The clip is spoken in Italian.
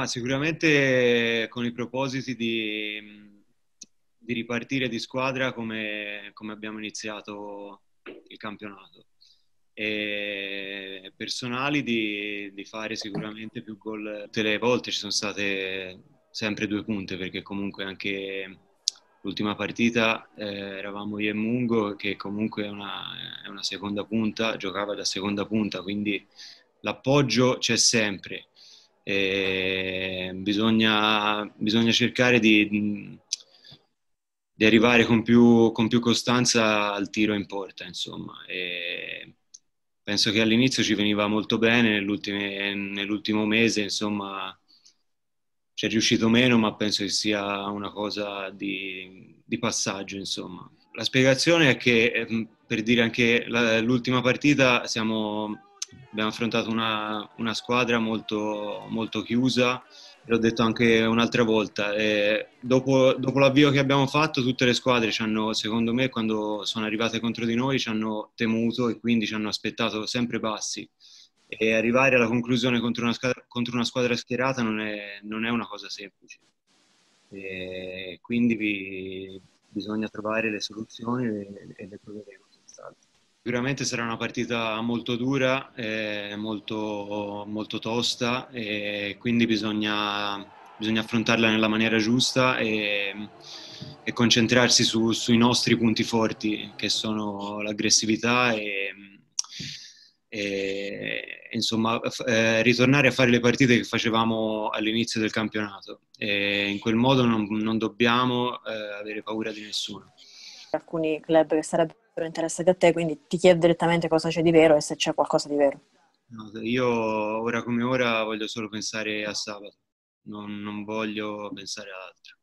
Ma sicuramente con i propositi di, di ripartire di squadra come, come, abbiamo iniziato il campionato. E personali di, di fare sicuramente più gol. Tutte le volte ci sono state sempre due punte perché comunque anche l'ultima partita eh, eravamo io e Mungo che comunque è una, è una, seconda punta, giocava da seconda punta, quindi l'appoggio c'è sempre. Bisogna, bisogna cercare di, di arrivare con più, con più, costanza al tiro in porta, insomma. E penso che all'inizio ci veniva molto bene, nell'ultimo mese, insomma, ci è riuscito meno, ma penso che sia una cosa di, di passaggio, insomma. La spiegazione è che, ehm, per dire anche l'ultima partita, siamo, abbiamo affrontato una, una squadra molto, molto chiusa, l'ho detto anche un'altra volta, dopo, dopo, l'avvio che abbiamo fatto tutte le squadre ci hanno, secondo me, quando sono arrivate contro di noi ci hanno temuto e quindi ci hanno aspettato sempre bassi e arrivare alla conclusione contro una squadra, contro una squadra schierata non è, non è, una cosa semplice. E quindi vi, bisogna trovare le soluzioni e, e le troveremo senz'altro. Sicuramente sarà una partita molto dura, eh, molto, molto, tosta e quindi bisogna, bisogna, affrontarla nella maniera giusta e, e concentrarsi su, sui nostri punti forti che sono l'aggressività e, e insomma eh, ritornare a fare le partite che facevamo all'inizio del campionato e in quel modo non, non dobbiamo eh, avere paura di nessuno. Alcuni club che sarebbero interessati a te, quindi ti chiedo direttamente cosa c'è di vero e se c'è qualcosa di vero. No, io ora come ora voglio solo pensare a sabato, non, non voglio pensare ad altro.